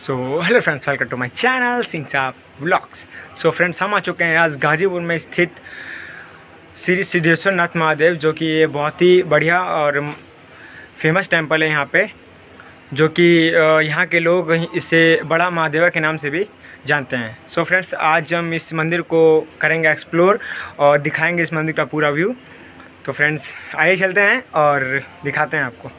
So hello friends welcome to my channel Singh Sahab vlogs so friends हम आ चुके हैं आज गाजीपुर में स्थित श्री सिद्धेश्वर नाथ महादेव, जो कि ये बहुत ही बढ़िया और फ़ेमस टेंपल है यहाँ पे, जो कि यहाँ के लोग इसे बड़ा महादेवा के नाम से भी जानते हैं। सो so फ्रेंड्स आज हम इस मंदिर को करेंगे एक्सप्लोर और दिखाएँगे इस मंदिर का पूरा व्यू तो फ्रेंड्स आइए चलते हैं और दिखाते हैं आपको।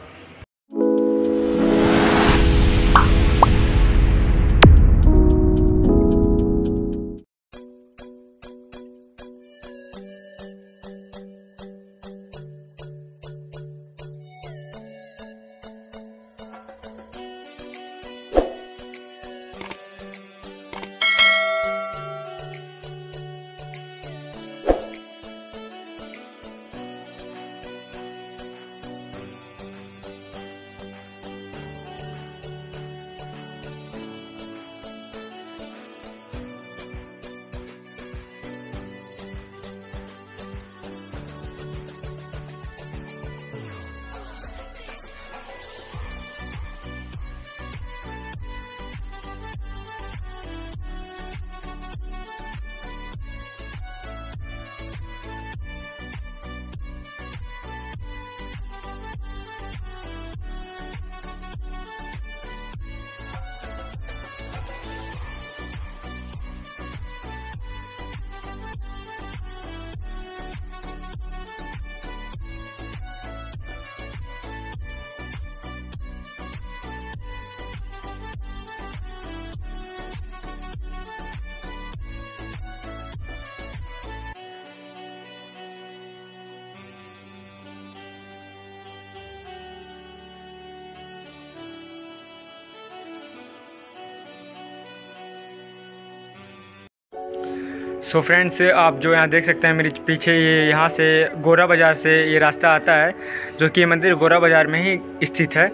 सो so फ्रेंड्स आप जो यहाँ देख सकते हैं मेरे पीछे ये यहाँ से गोरा बाज़ार से ये रास्ता आता है, जो कि मंदिर गोरा बाज़ार में ही स्थित है।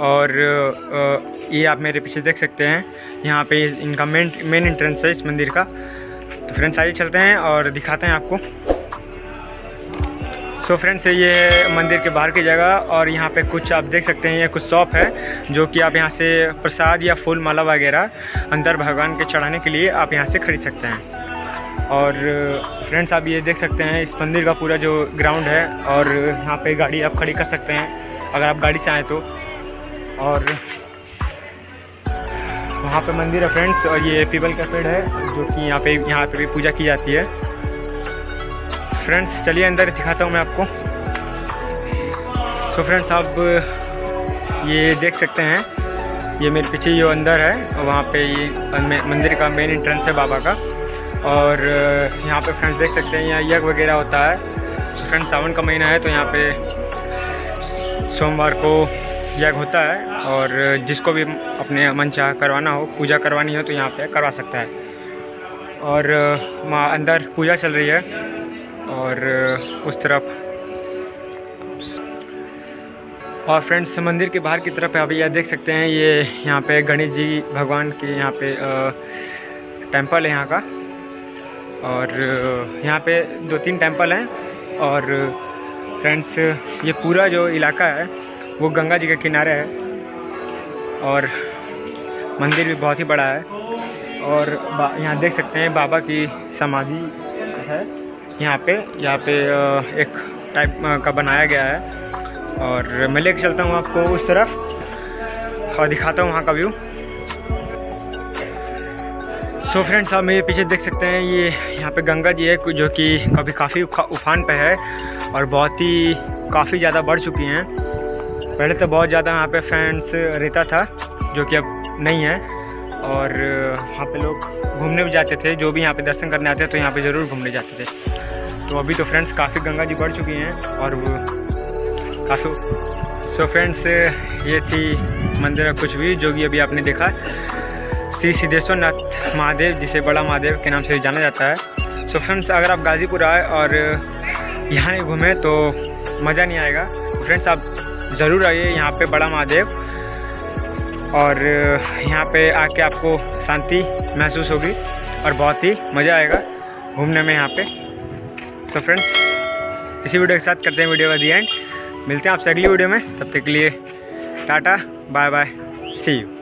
और ये आप मेरे पीछे देख सकते हैं, यहाँ पे इनका मेन मेन एंट्रेंस है इस मंदिर का। तो फ्रेंड्स आइए चलते हैं और दिखाते हैं आपको। सो so फ्रेंड्स ये मंदिर के बाहर की जगह और यहाँ पे कुछ आप देख सकते हैं, ये कुछ शॉप है, जो कि आप यहाँ से प्रसाद या फूल माला वगैरह अंदर भगवान के चढ़ाने के लिए आप यहाँ से खरीद सकते हैं। और फ्रेंड्स, आप ये देख सकते हैं, इस मंदिर का पूरा जो ग्राउंड है और यहाँ पे गाड़ी आप खड़ी कर सकते हैं, अगर आप गाड़ी से आएँ तो। और वहाँ पे मंदिर है फ्रेंड्स, और ये पीपल का पेड़ है, जो कि यहाँ पे यहाँ पे भी पूजा की जाती है। फ्रेंड्स, चलिए अंदर दिखाता हूँ मैं आपको। सो फ्रेंड्स आप ये देख सकते हैं, ये मेरे पीछे जो अंदर है, वहाँ पे ये मंदिर का मेन एंट्रेंस है बाबा का। और यहाँ पे फ्रेंड्स देख सकते हैं, यहाँ यज्ञ वगैरह होता है। तो फ्रेंड्स सावन का महीना है तो यहाँ पे सोमवार को यज्ञ होता है और जिसको भी अपने मन चाह करवाना हो, पूजा करवानी हो तो यहाँ पे करवा सकता है। और वहाँ अंदर पूजा चल रही है और उस तरफ़ और फ्रेंड्स मंदिर के बाहर की तरफ़ अभी यह देख सकते हैं, ये यहाँ पे गणेश जी भगवान के यहाँ पे टेंपल है यहाँ का। और यहाँ पे दो तीन टेंपल हैं और, फ्रेंड्स, ये पूरा जो इलाका है, वो गंगा जी के किनारे है और मंदिर भी बहुत ही बड़ा है और यहाँ देख सकते हैं बाबा की समाधि है यहाँ पे यहाँ पे एक टाइप का बनाया गया है और मैं लेके चलता हूँ आपको उस तरफ़ और दिखाता हूँ वहाँ का व्यू। सो so फ्रेंड्स आप मेरे पीछे देख सकते हैं, ये यहाँ पे गंगा जी है, जो कि कभी काफ़ी उफान पे है और बहुत ही काफ़ी ज़्यादा बढ़ चुकी हैं। पहले तो बहुत ज़्यादा यहाँ पे फ्रेंड्स रहता था, जो कि अब नहीं है। और वहाँ पे लोग घूमने भी जाते थे, जो भी यहाँ पे दर्शन करने आते थे तो यहाँ पे ज़रूर घूमने जाते थे। तो अभी तो फ्रेंड्स काफ़ी गंगा जी बढ़ चुकी हैं और काफ़ी सो so फ्रेंड्स ये थी मंदिर कुछ भी जो कि अभी आपने देखा। श्री सिद्धेश्वर नाथ महादेव, जिसे बड़ा महादेव के नाम से जाना जाता है। सो फ्रेंड्स अगर आप गाज़ीपुर आए और यहाँ नहीं घूमें तो मज़ा नहीं आएगा। तो फ्रेंड्स आप ज़रूर आइए यहाँ पे बड़ा महादेव। और यहाँ पे आके आपको शांति महसूस होगी और बहुत ही मज़ा आएगा घूमने में यहाँ पे। तो फ्रेंड्स इसी वीडियो के साथ करते हैं वीडियो का दी एंड मिलते हैं आपसे अगली वीडियो में। तब तक के लिए tata, bye bye see you